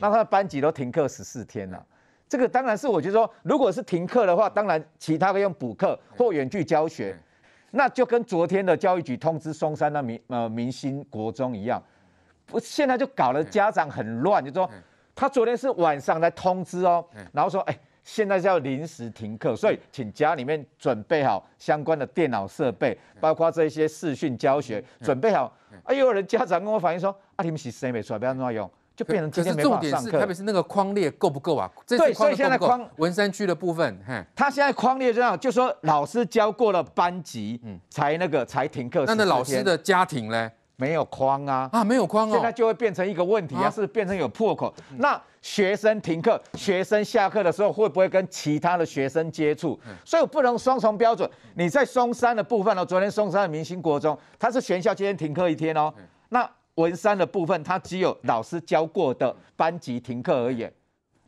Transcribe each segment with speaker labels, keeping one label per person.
Speaker 1: 那他的班级都停课十四天了。这个当然是我觉得说，如果是停课的话，当然其他可以用补课或远距教学，那就跟昨天的教育局通知松山的明呃明星国中一样，不现在就搞得家长很乱，就说他昨天是晚上来通知哦，然后说哎。现在是要临时停课，所以请家里面准备好相关的电脑设备，包括这些视讯教学，准备好。啊，又有人家长跟我反映说，啊，你们是谁没出来，不要乱用，就变成今天没法上课。
Speaker 2: 特别是那个框列够不够啊？对，所以现在框文山区的部分，
Speaker 1: 他现在框列这样，就说老师教过了班级，嗯，才那个才停课。
Speaker 2: 那那老师的家庭呢？
Speaker 1: 没有框啊
Speaker 2: 啊，没有框哦，
Speaker 1: 现在就会变成一个问题啊，是变成有破口。那学生停课，学生下课的时候会不会跟其他的学生接触？所以我不能双重标准。你在松山的部分呢？昨天松山的明星国中，它是全校今天停课一天哦。那文山的部分，它只有老师教过的班级停课而已。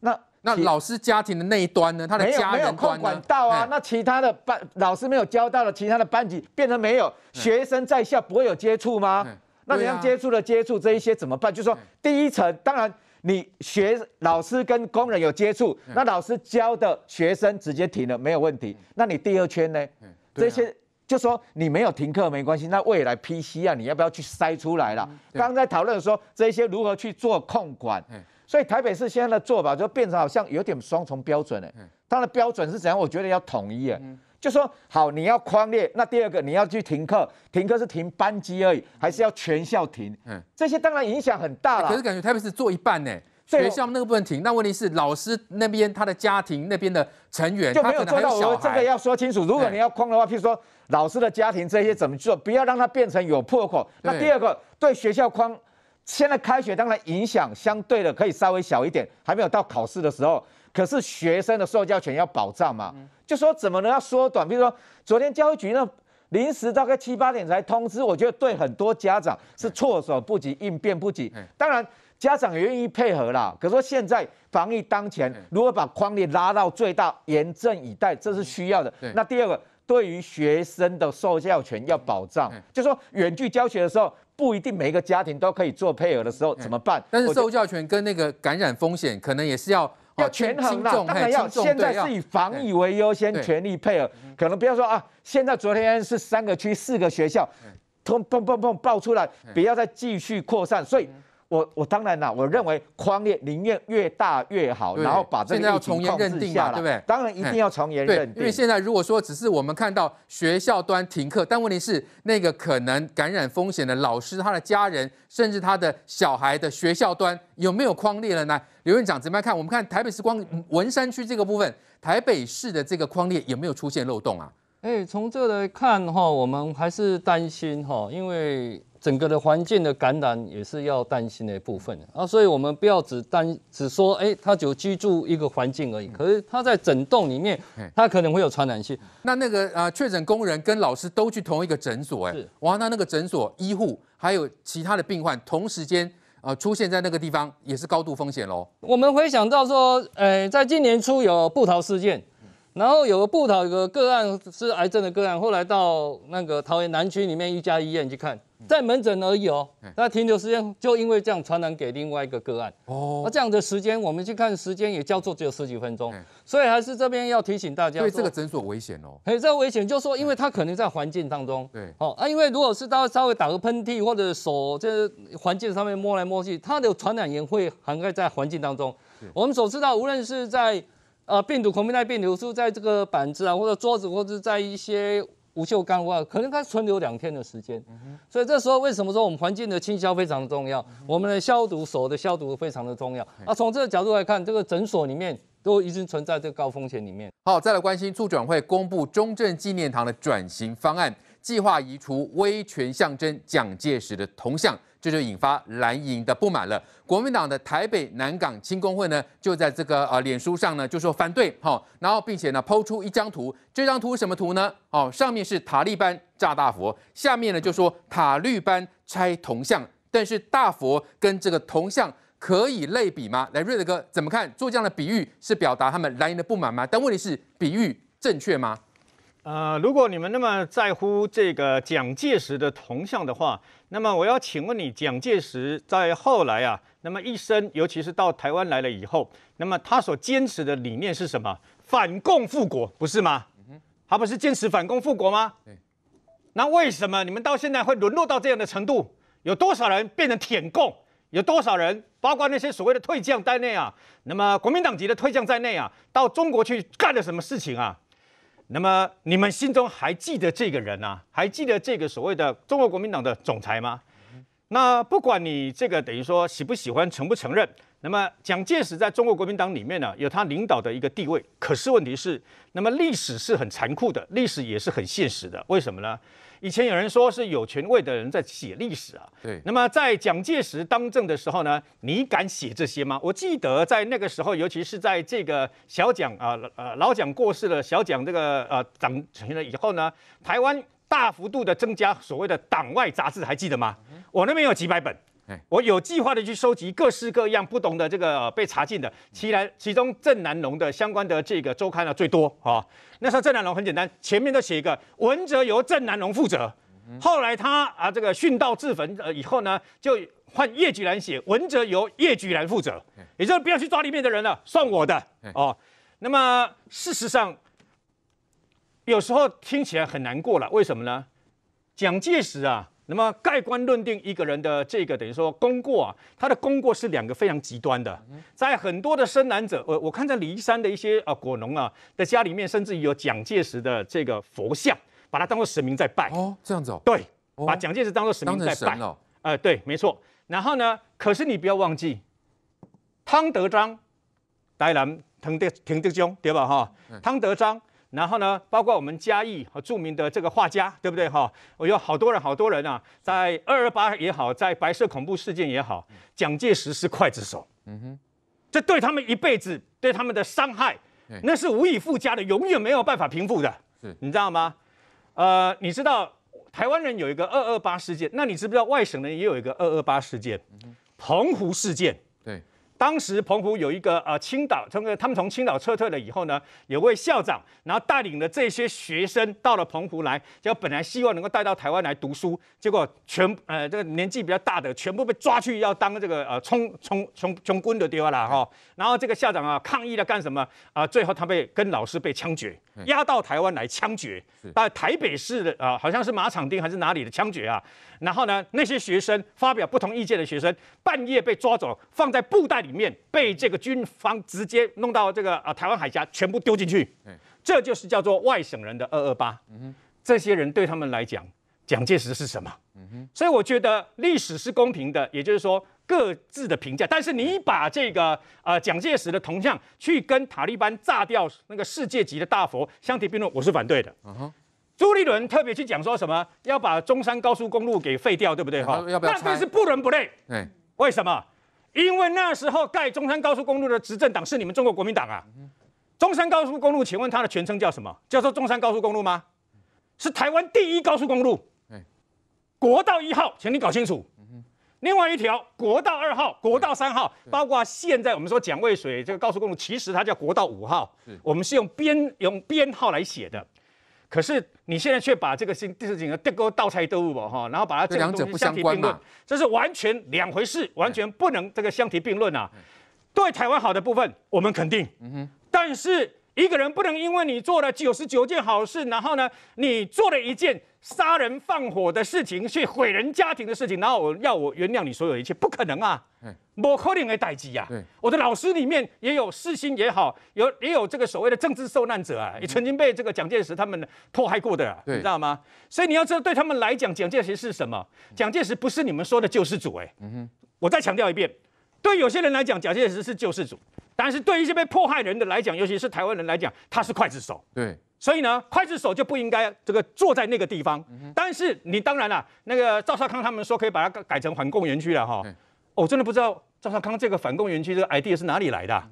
Speaker 1: 那
Speaker 2: 那老师家庭的那一端呢？他的家人
Speaker 1: 端呢？管道啊。那其他的班老师没有教到的，其他的班级变成没有学生在校不会有接触吗？那你要接触的接触这一些怎么办？就是说第一层，当然你学老师跟工人有接触，那老师教的学生直接停了没有问题。那你第二圈呢？这些就说你没有停课没关系。那未来 PC 啊，你要不要去筛出来了？刚刚在讨论说这些如何去做控管。所以台北市现在的做法就变成好像有点双重标准了。它的标准是怎样？我觉得要统一啊。就说好，你要框列，那第二个你要去停课，停课是停班级而已，还是要全校停？嗯，这些当然影响很大了。
Speaker 2: 可是感觉台北市做一半呢，学校那个部分停，那问题是老师那边他的家庭那边的成员
Speaker 1: 就没有做到。我这个要说清楚，如果你要框的话，譬如说老师的家庭这些怎么做，不要让它变成有破口。那第二个对学校框，现在开学当然影响相对的可以稍微小一点，还没有到考试的时候。可是学生的受教权要保障嘛？就说怎么能要缩短？比如说昨天教育局呢临时大概七八点才通知，我觉得对很多家长是措手不及、应变不及。当然家长也愿意配合啦。可是说现在防疫当前，如果把框列拉到最大，严阵以待，这是需要的。那第二个，对于学生的受教权要保障，就说远距教学的时候，不一定每一个家庭都可以做配合的时候怎么办？
Speaker 2: 但是受教权跟那个感染风险，可能也是要。
Speaker 1: 要权衡啦，当然要。现在是以防疫为优先，全力配合。可能不要说啊，现在昨天是三个区四个学校，通砰砰砰爆出来，不要再继续扩散。所以。我我当然啦，我认为框列宁愿越大越好，然后把这个疫情控制下来，
Speaker 2: 对不对？
Speaker 1: 当然一定要从严认定。
Speaker 2: 因为现在如果说只是我们看到学校端停课，但问题是那个可能感染风险的老师、他的家人，甚至他的小孩的学校端有没有框列了呢？刘院长怎么样看？我们看台北市光文山区这个部分，台北市的这个框列有没有出现漏洞啊？
Speaker 3: 哎，从这来看哈，我们还是担心哈，因为。整个的环境的感染也是要担心的一部分啊，所以我们不要只担只说，哎，他就居住一个环境而已，可是他在整栋里面，他可能会有传染性。
Speaker 2: 那那个啊，确诊工人跟老师都去同一个诊所，哎，哇，那那个诊所医护还有其他的病患同时间啊出现在那个地方，也是高度风险喽。
Speaker 3: 我们回想到说，呃，在今年初有布桃事件。然后有个布桃有个个案是癌症的个案，后来到那个桃园南区里面一家医院去看，在门诊而已哦，那停留时间就因为这样传染给另外一个个案。哦，那这样的时间我们去看时间也交错只有十几分钟，所以还是这边要提醒大家，
Speaker 2: 对这个诊所危险哦，
Speaker 3: 哎，这个危险就是说，因为他可能在环境当中，对，哦啊，因为如果是他稍微打个喷嚏或者手这环境上面摸来摸去，它的传染源会涵盖在环境当中，我们所知道，无论是在呃，病毒、孔病带病毒是在这个板子啊，或者桌子，或者在一些无锈钢啊，可能它存留两天的时间。所以这时候为什么说我们环境的清消非常的重要？我们的消毒手的消毒非常的重要。啊，从这个角度来看，这个诊所里面都已经存在这个高风险里面。
Speaker 2: 好，再来关心促转会公布中正纪念堂的转型方案，计划移除威权象征蒋介石的铜像。这就引发蓝营的不满了。国民党的台北南港青工会呢，就在这个呃脸书上呢，就说反对，好，然后并且呢，抛出一张图，这张图什么图呢？哦，上面是塔利班炸大佛，下面呢就说塔利班拆铜像，但是大佛跟这个铜像可以类比吗？来，瑞德哥怎么看？做这样的比喻是表达他们蓝营的不满吗？但问题是，比喻正确吗？
Speaker 4: 呃，如果你们那么在乎这个蒋介石的铜像的话，那么我要请问你，蒋介石在后来啊，那么一生，尤其是到台湾来了以后，那么他所坚持的理念是什么？反共复国，不是吗？他不是坚持反共复国吗？那为什么你们到现在会沦落到这样的程度？有多少人变成舔共？有多少人，包括那些所谓的退将在内啊？那么国民党籍的退将在内啊，到中国去干了什么事情啊？那么你们心中还记得这个人啊？还记得这个所谓的中国国民党的总裁吗？那不管你这个等于说喜不喜欢、承不承认，那么蒋介石在中国国民党里面呢，有他领导的一个地位。可是问题是，那么历史是很残酷的，历史也是很现实的。为什么呢？以前有人说是有权位的人在写历史啊。
Speaker 2: 对。
Speaker 4: 那么在蒋介石当政的时候呢，你敢写这些吗？我记得在那个时候，尤其是在这个小蒋啊呃老蒋过世了，小蒋这个呃掌权了以后呢，台湾大幅度的增加所谓的党外杂志，还记得吗？我那边有几百本。我有计划的去收集各式各样不同的这个被查禁的，其来其中郑南龙的相关的这个周刊呢最多啊。那时候郑南龙很简单，前面都写一个文哲由郑南龙负责。后来他啊这个殉道自焚呃以后呢，就换叶菊兰写文哲由叶菊兰负责，也就是不要去抓里面的人了，算我的哦。那么事实上，有时候听起来很难过了，为什么呢？蒋介石啊。那么盖棺论定一个人的这个等于说功过啊，他的功过是两个非常极端的，在很多的深蓝者，我我看在骊山的一些啊果农啊的家里面，甚至有蒋介石的这个佛像，把他当做神明在拜。
Speaker 2: 哦，这样子哦，
Speaker 4: 对，把蒋介石当做神明在拜。
Speaker 2: 哦，
Speaker 4: 呃，对，没错。然后呢，可是你不要忘记，汤德章，台南滕德滕德中对吧？哈？汤德章。然后呢，包括我们嘉义和著名的这个画家，对不对哈？我有好多人，好多人啊，在二二八也好，在白色恐怖事件也好，蒋介石是刽子手。嗯哼，这对他们一辈子对他们的伤害，那是无以复加的，永远没有办法平复的。是，你知道吗？呃，你知道台湾人有一个二二八事件，那你知不知道外省人也有一个二二八事件？澎湖事件。当时澎湖有一个呃青岛，从他们从青岛撤退了以后呢，有位校长，然后带领了这些学生到了澎湖来，就本来希望能够带到台湾来读书，结果全呃这个年纪比较大的全部被抓去要当这个呃冲冲冲冲军的地方了哈。然后这个校长啊抗议了干什么啊？最后他被跟老师被枪决，押到台湾来枪决，到台北市的啊好像是马场町还是哪里的枪决啊？然后呢，那些学生发表不同意见的学生，半夜被抓走，放在布袋里面，被这个军方直接弄到这个啊台湾海峡，全部丢进去。这就是叫做外省人的二二八。这些人对他们来讲，蒋介石是什么？所以我觉得历史是公平的，也就是说各自的评价。但是你把这个呃蒋介石的铜像去跟塔利班炸掉那个世界级的大佛相提并论，我是反对的。嗯朱立伦特别去讲说什么要把中山高速公路给废掉，对不对？
Speaker 2: 哈，要不要
Speaker 4: 那是不伦不类。对，为什么？因为那时候盖中山高速公路的执政党是你们中国国民党啊。中山高速公路，请问它的全称叫什么？叫做中山高速公路吗？是台湾第一高速公路。国道一号，请你搞清楚。另外一条国道二号、国道三号，包括现在我们说蒋渭水这个高速公路，其实它叫国道五号。我们是用编用编号来写的。可是你现在却把这个事事情呢丢个倒菜豆腐哈，然后把它
Speaker 2: 这两者不相关嘛？
Speaker 4: 这是完全两回事，完全不能这个相提并论啊！对台湾好的部分，我们肯定，但是一个人不能因为你做了九十九件好事，然后呢，你做了一件。杀人放火的事情，去毁人家庭的事情，然后我要我原谅你所有一切，不可能啊！不可能的代际呀！我的老师里面也有世心也好，有也有这个所谓的政治受难者啊，也曾经被这个蒋介石他们迫害过的，啊你知道吗？所以你要知道，对他们来讲，蒋介石是什么？蒋介石不是你们说的救世主，哎，我再强调一遍，对有些人来讲，蒋介石是救世主，但是对一些被迫害人的来讲，尤其是台湾人来讲，他是刽子手。
Speaker 2: 对。
Speaker 4: 所以呢，刽子手就不应该这个坐在那个地方。但是你当然了，那个赵少康他们说可以把它改成反共园区了哈。我真的不知道赵少康这个反共园区这个 idea 是哪里来的？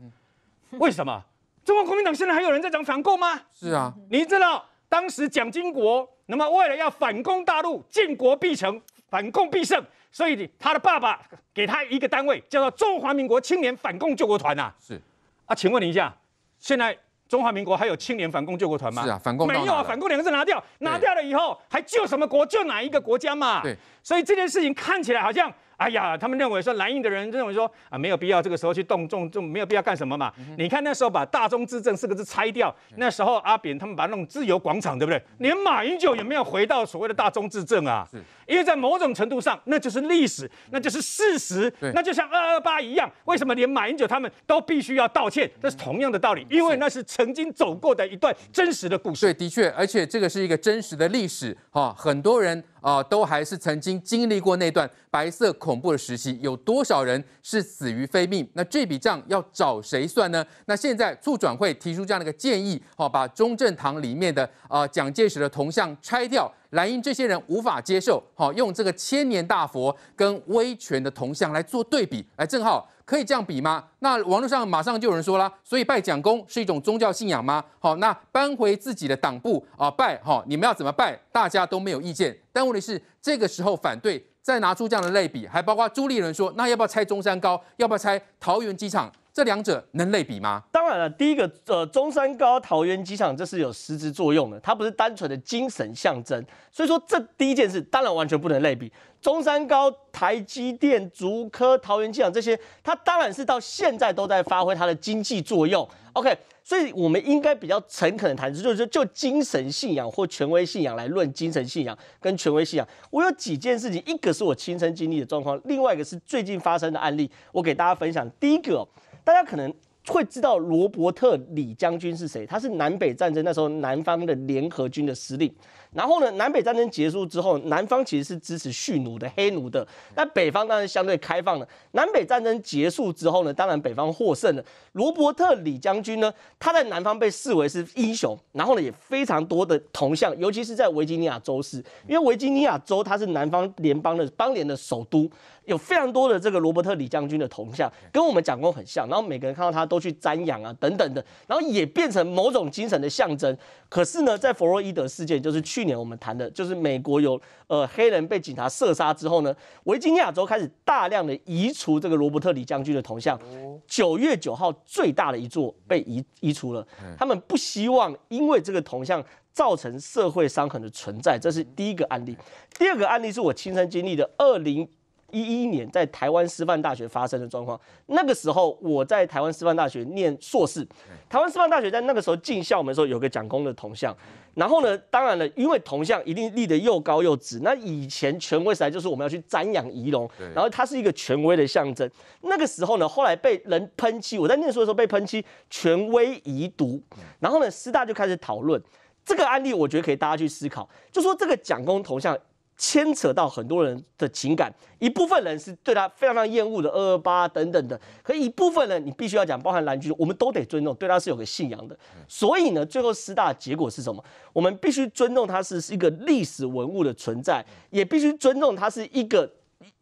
Speaker 4: 为什么中国国民党现在还有人在讲反共吗？
Speaker 2: 是啊，
Speaker 4: 你知道当时蒋经国那么为了要反攻大陆，建国必成，反共必胜，所以他的爸爸给他一个单位叫做中华民国青年反共救国团呐。
Speaker 2: 是
Speaker 4: 啊，请问你一下，现在。中华民国还有青年反共救国团吗？
Speaker 2: 是啊，反共
Speaker 4: 没有啊，反共两个字拿掉，拿掉了以后还救什么国？救哪一个国家嘛？
Speaker 2: 对，
Speaker 4: 所以这件事情看起来好像。哎呀，他们认为说蓝营的人认为说啊，没有必要这个时候去动重重，没有必要干什么嘛？你看那时候把“大中之政”四个字拆掉，那时候阿扁他们把那种自由广场，对不对？连马英九也没有回到所谓的大中之政啊？是，因为在某种程度上，那就是历史，那就是事实，那就像二二八一样，为什么连马英九他们都必须要道歉？这是同样的道理，因为那是曾经走过的一段真实的故事。
Speaker 2: 对，的确，而且这个是一个真实的历史，哈，很多人。啊，都还是曾经经历过那段白色恐怖的时期，有多少人是死于非命？那这笔账要找谁算呢？那现在促转会提出这样的一个建议，好，把中正堂里面的啊蒋介石的铜像拆掉，蓝英这些人无法接受，好，用这个千年大佛跟威权的铜像来做对比，来正好。可以这样比吗？那网络上马上就有人说了，所以拜蒋公是一种宗教信仰吗？好，那搬回自己的党部啊拜，好，你们要怎么拜？大家都没有意见。但问题是，这个时候反对，再拿出这样的类比，还包括朱立伦说，那要不要拆中山高？要不要拆桃园机场？这两者能类比吗？
Speaker 5: 当然了，第一个，呃，中山高、桃园机场，这是有实质作用的，它不是单纯的精神象征。所以说，这第一件事，当然完全不能类比。中山高、台积电、竹科、桃园机场这些，它当然是到现在都在发挥它的经济作用。OK，所以我们应该比较诚恳的谈，就是就精神信仰或权威信仰来论精神信仰跟权威信仰。我有几件事情，一个是我亲身经历的状况，另外一个是最近发生的案例，我给大家分享。第一个。大家可能会知道罗伯特李将军是谁？他是南北战争那时候南方的联合军的司令。然后呢，南北战争结束之后，南方其实是支持蓄奴的、黑奴的，那北方当然相对开放了。南北战争结束之后呢，当然北方获胜了。罗伯特李将军呢，他在南方被视为是英雄，然后呢也非常多的铜像，尤其是在维吉尼亚州市，因为维吉尼亚州它是南方联邦的邦联的首都。有非常多的这个罗伯特李将军的铜像，跟我们蒋公很像，然后每个人看到他都去瞻仰啊，等等的，然后也变成某种精神的象征。可是呢，在弗洛伊德事件，就是去年我们谈的，就是美国有呃黑人被警察射杀之后呢，维吉尼亚州开始大量的移除这个罗伯特李将军的铜像。九月九号，最大的一座被移移除了，他们不希望因为这个铜像造成社会伤痕的存在，这是第一个案例。第二个案例是我亲身经历的，二零。一一年在台湾师范大学发生的状况，那个时候我在台湾师范大学念硕士，台湾师范大学在那个时候进校门的时候有个蒋公的铜像，然后呢，当然了，因为铜像一定立得又高又直，那以前权威时代就是我们要去瞻仰仪容，然后它是一个权威的象征。那个时候呢，后来被人喷漆，我在念书的时候被喷漆权威遗毒，然后呢，师大就开始讨论这个案例，我觉得可以大家去思考，就说这个蒋公铜像。牵扯到很多人的情感，一部分人是对他非常非常厌恶的二二八等等的，可一部分人你必须要讲，包含蓝军，我们都得尊重，对他是有个信仰的。所以呢，最后师大结果是什么？我们必须尊重他是是一个历史文物的存在，也必须尊重他是一个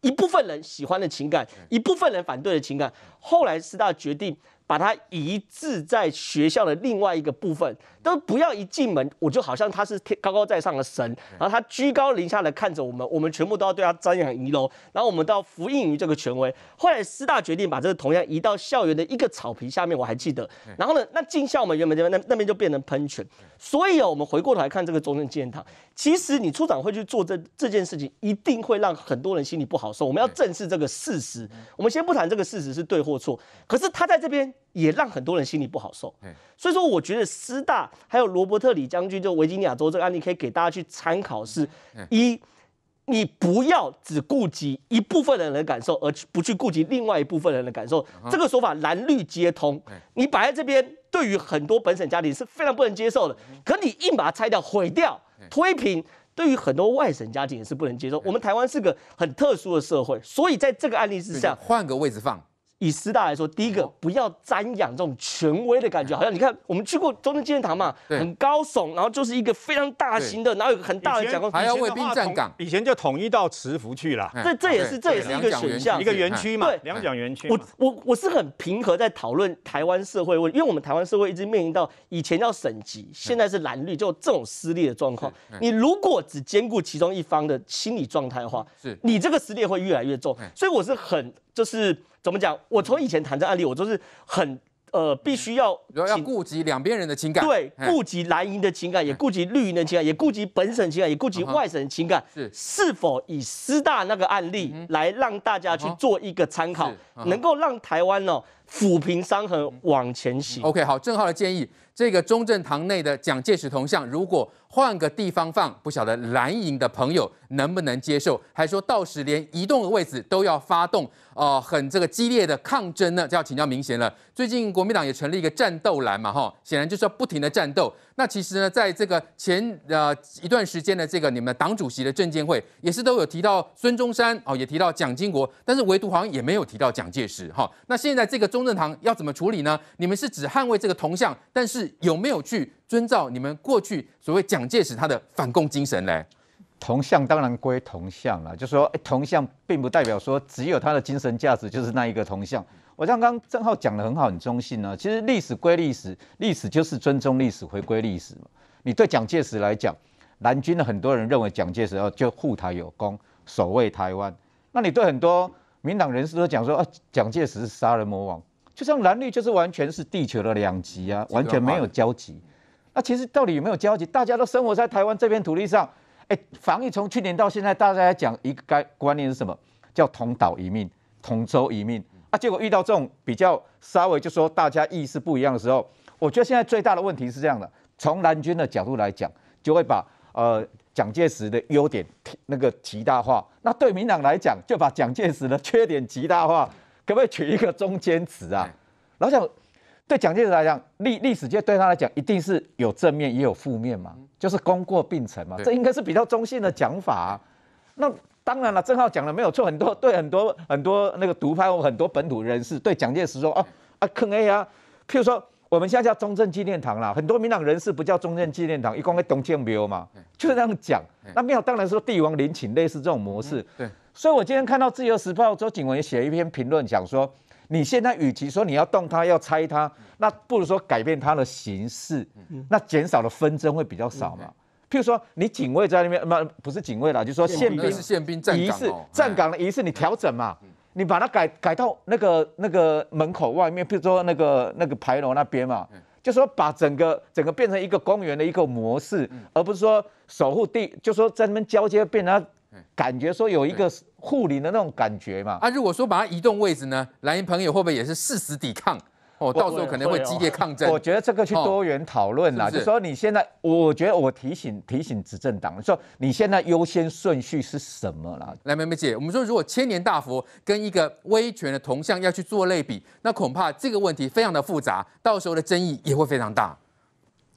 Speaker 5: 一部分人喜欢的情感，一部分人反对的情感。后来师大决定。把它移置在学校的另外一个部分，都不要一进门我就好像他是天高高在上的神，然后他居高临下的看着我们，我们全部都要对他瞻仰仪容，然后我们都要服膺于这个权威。后来师大决定把这个铜像移到校园的一个草皮下面，我还记得。然后呢，那进校门原本这边那那边就变成喷泉。所以哦，我们回过头来看这个中正纪念堂，其实你处长会去做这这件事情，一定会让很多人心里不好受。我们要正视这个事实。我们先不谈这个事实是对或错，可是他在这边。也让很多人心里不好受，所以说我觉得师大还有罗伯特李将军就维吉尼亚州这个案例可以给大家去参考，是一，你不要只顾及一部分人的感受，而不去顾及另外一部分人的感受。这个说法蓝绿皆通，你摆在这边，对于很多本省家庭是非常不能接受的。可你硬把它拆掉、毁掉、推平，对于很多外省家庭也是不能接受。我们台湾是个很特殊的社会，所以在这个案例之下，
Speaker 2: 换个位置放。
Speaker 5: 以师大来说，第一个不要瞻仰这种权威的感觉，好像你看我们去过中正纪念堂嘛，很高耸，然后就是一个非常大型的，然后有个很大的讲
Speaker 2: 还要卫兵站岗，
Speaker 4: 以前就统一到慈福去了，
Speaker 5: 这这也是这也是一个选项，
Speaker 4: 一个园区。嘛，
Speaker 5: 对，
Speaker 4: 两蒋园区。
Speaker 5: 我我我是很平和在讨论台湾社会问，因为我们台湾社会一直面临到以前叫省级，现在是蓝绿，就这种撕裂的状况。你如果只兼顾其中一方的心理状态的话，是。你这个撕裂会越来越重。所以我是很就是。怎么讲？我从以前谈这案例，我都是很。呃，必须要
Speaker 2: 要顾及两边人的情感，
Speaker 5: 对，顾及蓝营的情感，也顾及绿营的情感，也顾及本省情感，也顾及外省情感，
Speaker 2: 是。
Speaker 5: 是否以师大那个案例来让大家去做一个参考，能够让台湾呢抚平伤痕往前行。
Speaker 2: OK，好，正浩的建议，这个中正堂内的蒋介石铜像，如果换个地方放，不晓得蓝营的朋友能不能接受？还说到时连移动的位置都要发动，呃，很这个激烈的抗争呢？就要请教明贤了。最近国民党也成立一个战斗蓝嘛，哈，显然就是要不停的战斗。那其实呢，在这个前呃一段时间的这个你们党主席的证监会，也是都有提到孙中山哦，也提到蒋经国，但是唯独好像也没有提到蒋介石，哈。那现在这个中正堂要怎么处理呢？你们是只捍卫这个铜像，但是有没有去遵照你们过去所谓蒋介石他的反共精神嘞？
Speaker 1: 铜像当然归铜像了，就说哎，铜像并不代表说只有它的精神价值就是那一个铜像。我像刚刚郑浩讲的很好，很中性呢。其实历史归历史，历史就是尊重历史，回归历史嘛。你对蒋介石来讲，蓝军的很多人认为蒋介石要就护台有功，守卫台湾。那你对很多民党人士都讲说啊，蒋介石是杀人魔王，就像蓝绿就是完全是地球的两极啊，完全没有交集。那其实到底有没有交集？大家都生活在台湾这片土地上。哎，防疫从去年到现在，大家在讲一个概观念是什么？叫同岛一命，同舟一命啊。结果遇到这种比较稍微就说大家意识不一样的时候，我觉得现在最大的问题是这样的：从蓝军的角度来讲，就会把呃蒋介石的优点那个极大化；那对民党来讲，就把蒋介石的缺点极大化。可不可以取一个中间值啊？然后讲。对蒋介石来讲，历历史界对他来讲一定是有正面也有负面嘛，就是功过并存嘛，这应该是比较中性的讲法。那当然了，郑浩讲的没有错，很多 对很多很多那个独派或很多本土人士对蒋介石说啊啊坑 A 啊，譬如说我们现在叫中正纪念堂啦，很多民党人士不叫中正纪念堂，一共在东建庙嘛，就是这样讲。那庙当然说帝王陵寝类似这种模式。对，所以我今天看到自由时报周景文写一篇评论，讲说。你现在与其说你要动它，要拆它，那不如说改变它的形式，那减少的纷争会比较少嘛。譬如说，你警卫在那边，不不是警卫啦，就说宪兵。
Speaker 2: 是宪兵站岗，仪
Speaker 1: 式站岗的仪式你调整嘛，你把它改改到那个那个门口外面，譬如说那个那个牌楼那边嘛，就说把整个整个变成一个公园的一个模式，而不是说守护地，就说在那边交接变成。感觉说有一个护林的那种感觉嘛？
Speaker 2: 啊，如果说把它移动位置呢，蓝营朋友会不会也是誓死抵抗？哦，到时候可能会激烈抗争。
Speaker 1: 我觉得这个去多元讨论啦，就说你现在，我觉得我提醒提醒执政党，说你现在优先顺序是什么啦？
Speaker 2: 来，妹妹姐，我们说如果千年大佛跟一个威权的铜像要去做类比，那恐怕这个问题非常的复杂，到时候的争议也会非常大。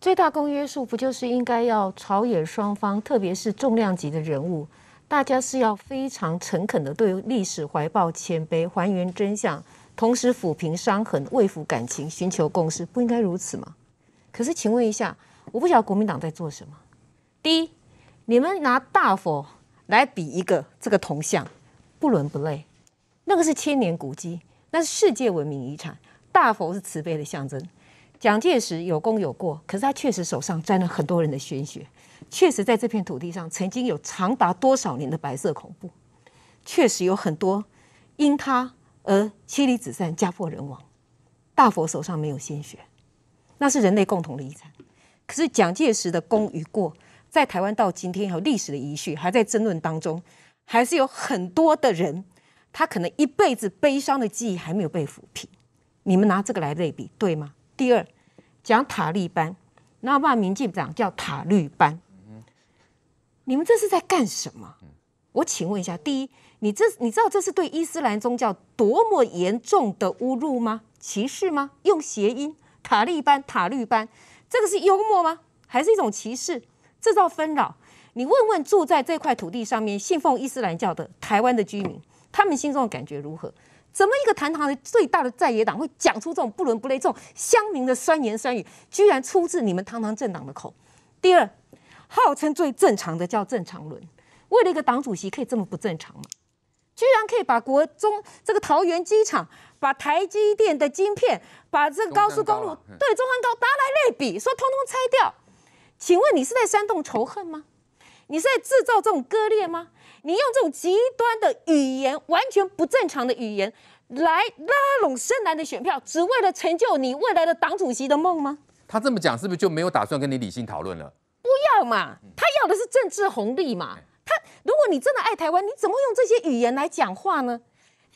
Speaker 6: 最大公约数不就是应该要朝野双方，特别是重量级的人物？大家是要非常诚恳的对历史怀抱谦卑，还原真相，同时抚平伤痕，慰抚感情，寻求共识，不应该如此吗？可是，请问一下，我不晓得国民党在做什么。第一，你们拿大佛来比一个这个铜像，不伦不类。那个是千年古迹，那是世界文明遗产。大佛是慈悲的象征。蒋介石有功有过，可是他确实手上沾了很多人的鲜血。确实，在这片土地上，曾经有长达多少年的白色恐怖，确实有很多因他而妻离子散、家破人亡。大佛手上没有鲜血，那是人类共同的遗产。可是蒋介石的功与过，在台湾到今天，还有历史的遗绪还在争论当中，还是有很多的人，他可能一辈子悲伤的记忆还没有被抚平。你们拿这个来类比，对吗？第二，讲塔利班，那把民进党叫塔利班。你们这是在干什么？我请问一下，第一，你这你知道这是对伊斯兰宗教多么严重的侮辱吗？歧视吗？用谐音塔利班、塔利班，这个是幽默吗？还是一种歧视？制造纷扰？你问问住在这块土地上面信奉伊斯兰教的台湾的居民，他们心中的感觉如何？怎么一个堂堂的最大的在野党会讲出这种不伦不类、这种乡民的酸言酸语，居然出自你们堂堂政党的口？第二。号称最正常的叫正常轮，为了一个党主席可以这么不正常吗？可以把国中这个桃园机场、把台积电的晶片、把这个高速公路对中山高拿来类比，说通通拆掉？请问你是在煽动仇恨吗？你是在制造这种割裂吗？你用这种极端的语言，完全不正常的语言，来拉拢深蓝的选票，只为了成就你未来的党主席的梦吗？
Speaker 2: 他这么讲，是不是就没有打算跟你理性讨论了？
Speaker 6: 不要嘛，他要的是政治红利嘛。他如果你真的爱台湾，你怎么用这些语言来讲话呢？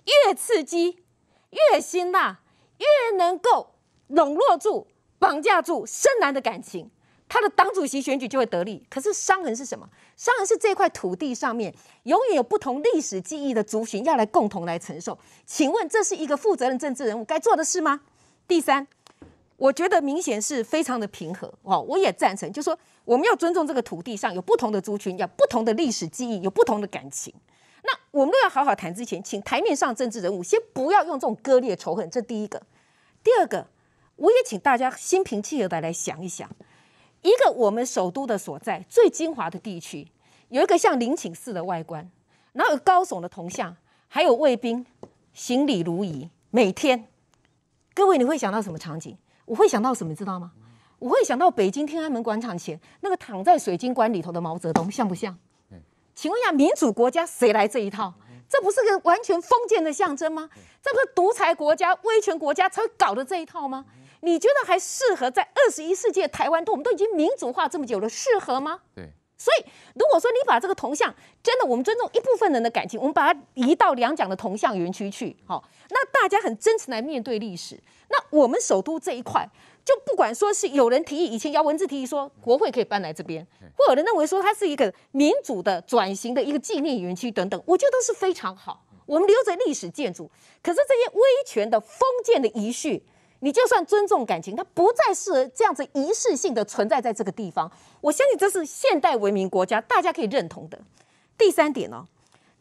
Speaker 6: 越刺激，越辛辣，越能够笼络住、绑架住深蓝的感情。他的党主席选举就会得利，可是伤痕是什么？伤痕是这块土地上面永远有不同历史记忆的族群要来共同来承受。请问这是一个负责任政治人物该做的事吗？第三，我觉得明显是非常的平和哦，我也赞成，就是说我们要尊重这个土地上有不同的族群，有不同的历史记忆，有不同的感情。那我们都要好好谈之前，请台面上政治人物先不要用这种割裂仇恨，这第一个。第二个，我也请大家心平气和的来想一想。一个我们首都的所在最精华的地区，有一个像陵寝寺的外观，然后有高耸的铜像，还有卫兵行礼如仪。每天，各位你会想到什么场景？我会想到什么？知道吗？我会想到北京天安门广场前那个躺在水晶棺里头的毛泽东，像不像？请问一下，民主国家谁来这一套？这不是个完全封建的象征吗？这不是独裁国家、威权国家才会搞的这一套吗？你觉得还适合在二十一世纪台湾？我们都已经民主化这么久了，适合吗？
Speaker 2: 对。
Speaker 6: 所以，如果说你把这个铜像真的，我们尊重一部分人的感情，我们把它移到两蒋的铜像园区去，好，那大家很真诚来面对历史。那我们首都这一块，就不管说是有人提议，以前姚文智提议说国会可以搬来这边，或有人认为说它是一个民主的转型的一个纪念园区等等，我觉得都是非常好。我们留着历史建筑，可是这些威权的封建的遗绪。你就算尊重感情，它不再是这样子仪式性的存在在这个地方。我相信这是现代文明国家大家可以认同的。第三点呢，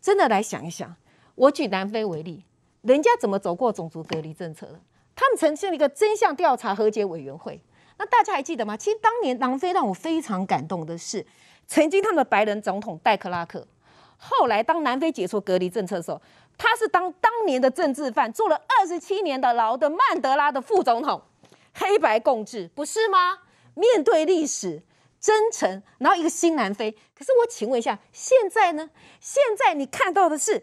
Speaker 6: 真的来想一想，我举南非为例，人家怎么走过种族隔离政策的？他们呈现了一个真相调查和解委员会。那大家还记得吗？其实当年南非让我非常感动的是，曾经他们的白人总统戴克拉克，后来当南非解除隔离政策的时候。他是当当年的政治犯，做了二十七年的牢的曼德拉的副总统，黑白共治，不是吗？面对历史，真诚，然后一个新南非。可是我请问一下，现在呢？现在你看到的是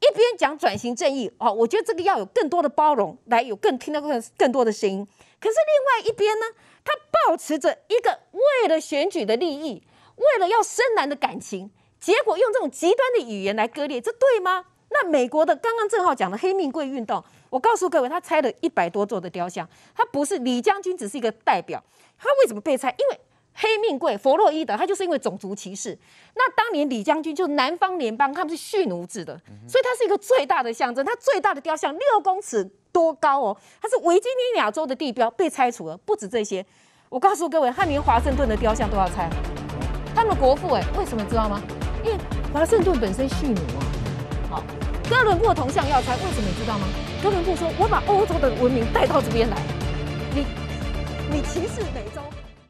Speaker 6: 一边讲转型正义哦，我觉得这个要有更多的包容，来有更听到更更多的声音。可是另外一边呢，他保持着一个为了选举的利益，为了要深蓝的感情，结果用这种极端的语言来割裂，这对吗？那美国的刚刚正好讲的黑命贵运动，我告诉各位，他拆了一百多座的雕像，他不是李将军，只是一个代表。他为什么被拆？因为黑命贵弗洛伊德，他就是因为种族歧视。那当年李将军就是南方联邦，他们是蓄奴制的，所以它是一个最大的象征。它最大的雕像六公尺多高哦，它是维吉尼亚州的地标，被拆除了。不止这些，我告诉各位，他连华盛顿的雕像都要拆。他们国父哎，为什么知道吗？因为华盛顿本身蓄奴啊。好，哥伦布铜像要拆，为什么你知道吗？哥伦布说：“我把欧洲的文明带到这边来，你你歧视美洲。”